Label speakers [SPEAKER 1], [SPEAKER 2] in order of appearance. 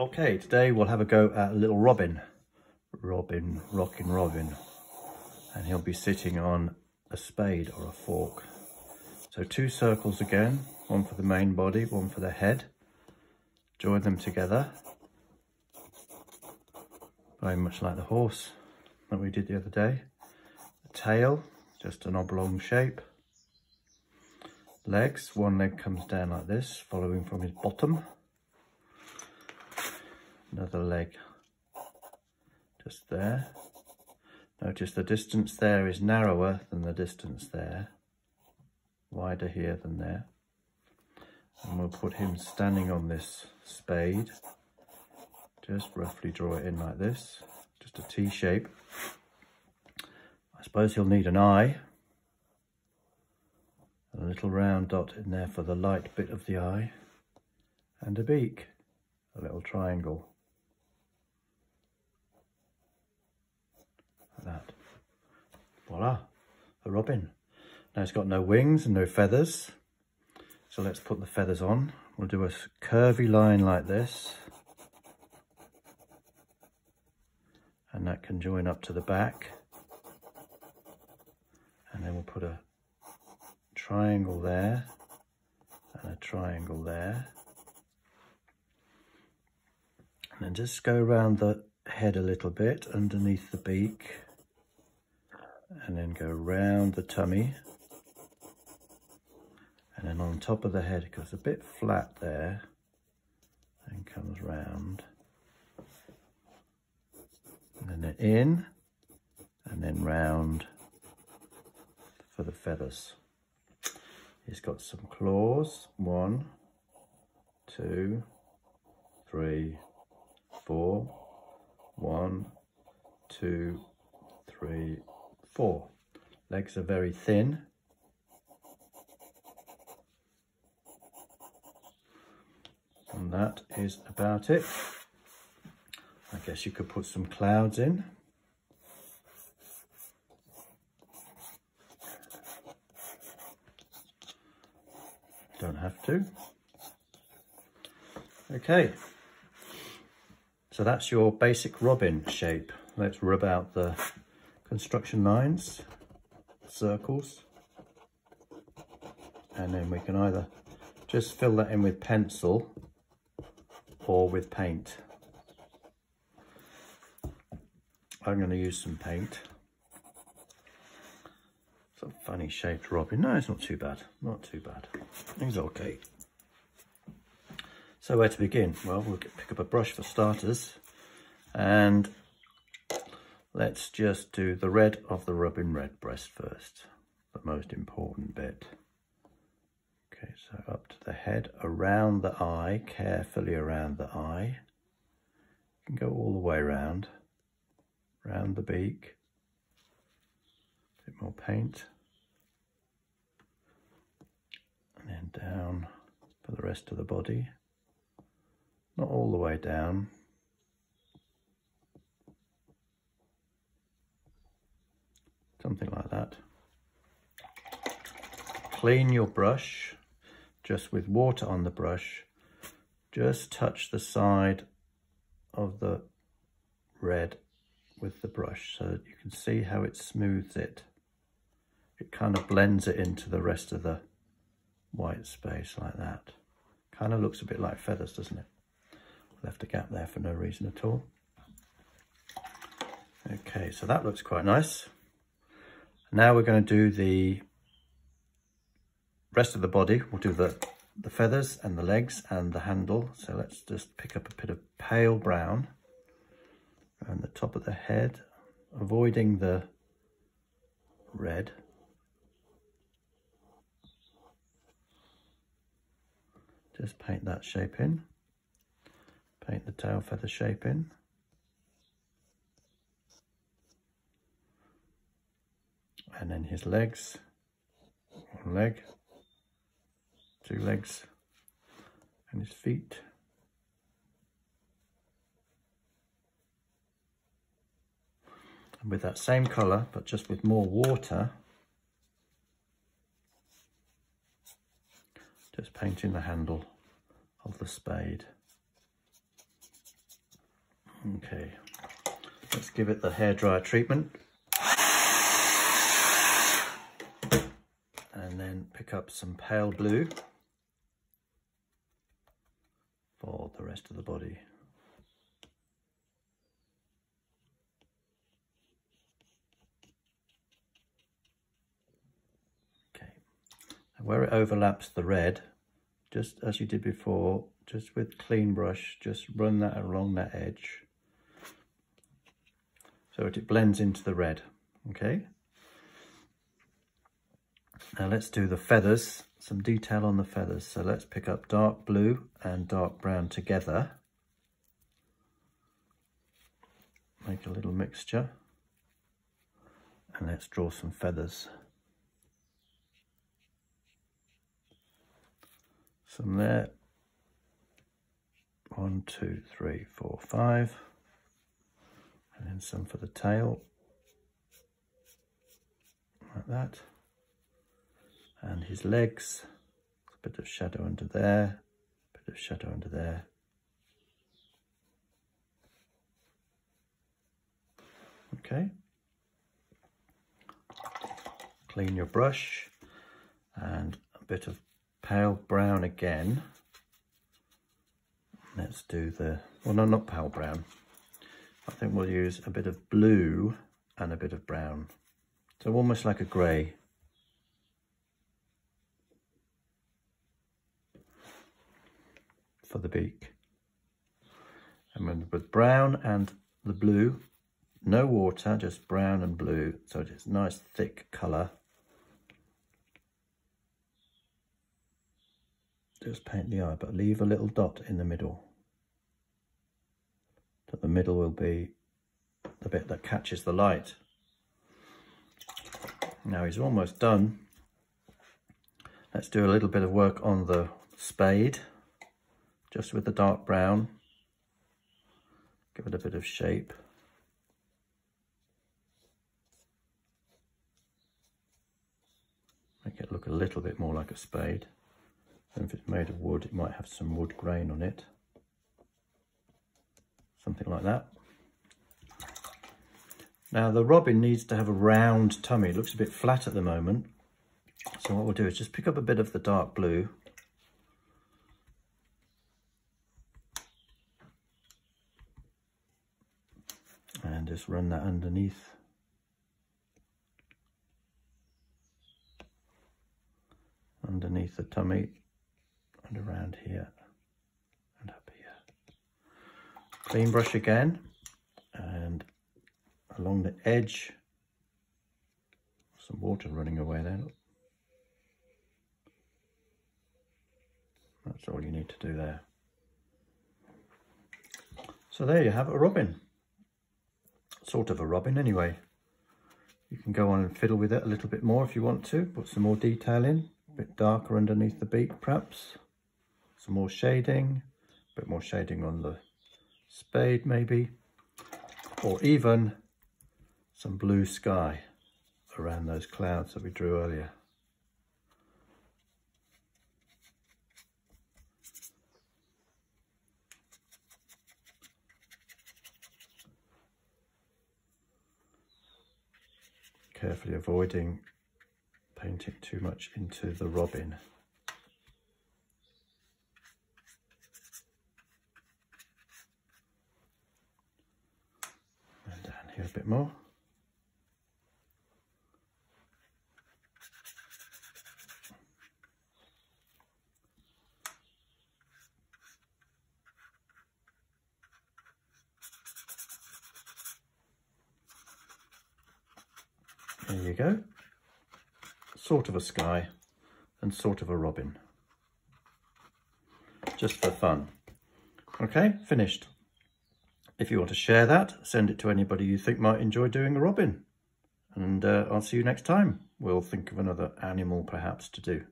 [SPEAKER 1] Okay, today we'll have a go at a little robin. Robin, rocking robin. And he'll be sitting on a spade or a fork. So two circles again, one for the main body, one for the head. Join them together. Very much like the horse that we did the other day. The tail, just an oblong shape. Legs, one leg comes down like this, following from his bottom another leg just there. Notice the distance there is narrower than the distance there, wider here than there. And we'll put him standing on this spade. Just roughly draw it in like this, just a T shape. I suppose he'll need an eye. A little round dot in there for the light bit of the eye. And a beak, a little triangle. That. Voila, a robin. Now it's got no wings and no feathers. So let's put the feathers on. We'll do a curvy line like this. And that can join up to the back. And then we'll put a triangle there and a triangle there. And then just go around the head a little bit underneath the beak and then go round the tummy. And then on top of the head it goes a bit flat there and comes round. And then in and then round for the feathers. He's got some claws. One two three four. One two three four. Legs are very thin. And that is about it. I guess you could put some clouds in. Don't have to. Okay, so that's your basic robin shape. Let's rub out the construction lines, circles, and then we can either just fill that in with pencil or with paint. I'm going to use some paint. It's a funny shaped robin. No, it's not too bad. Not too bad. It's okay. So where to begin? Well, we'll pick up a brush for starters and Let's just do the red of the robin redbreast first, the most important bit. Okay, so up to the head, around the eye, carefully around the eye. You can go all the way around, around the beak. A bit more paint. And then down for the rest of the body. Not all the way down, something like that. Clean your brush just with water on the brush. Just touch the side of the red with the brush so that you can see how it smooths it. It kind of blends it into the rest of the white space like that. Kind of looks a bit like feathers, doesn't it? Left a gap there for no reason at all. Okay, so that looks quite nice. Now we're going to do the rest of the body. We'll do the, the feathers and the legs and the handle. So let's just pick up a bit of pale brown around the top of the head, avoiding the red. Just paint that shape in. Paint the tail feather shape in. And then his legs, one leg, two legs, and his feet. And with that same colour, but just with more water, just painting the handle of the spade. Okay, let's give it the hairdryer treatment. Then pick up some pale blue for the rest of the body. Okay, where it overlaps the red, just as you did before, just with clean brush, just run that along that edge so it blends into the red, okay? Now let's do the feathers, some detail on the feathers. So let's pick up dark blue and dark brown together. Make a little mixture. And let's draw some feathers. Some there. One, two, three, four, five. And then some for the tail. Like that and his legs, a bit of shadow under there, a bit of shadow under there. Okay. Clean your brush and a bit of pale brown again. Let's do the, well no, not pale brown. I think we'll use a bit of blue and a bit of brown. So almost like a grey. For the beak. And with brown and the blue, no water, just brown and blue, so it's nice thick colour. Just paint the eye, but leave a little dot in the middle. That the middle will be the bit that catches the light. Now he's almost done. Let's do a little bit of work on the spade just with the dark brown. Give it a bit of shape. Make it look a little bit more like a spade. And if it's made of wood, it might have some wood grain on it. Something like that. Now the robin needs to have a round tummy. It looks a bit flat at the moment. So what we'll do is just pick up a bit of the dark blue just run that underneath. Underneath the tummy and around here and up here. Clean brush again and along the edge, some water running away there. That's all you need to do there. So there you have a robin sort of a robin anyway. You can go on and fiddle with it a little bit more if you want to, put some more detail in, a bit darker underneath the beak perhaps, some more shading, a bit more shading on the spade maybe, or even some blue sky around those clouds that we drew earlier. Carefully avoiding painting too much into the robin. And down here a bit more. There you go. Sort of a sky and sort of a robin. Just for fun. Okay, finished. If you want to share that, send it to anybody you think might enjoy doing a robin. And uh, I'll see you next time. We'll think of another animal perhaps to do.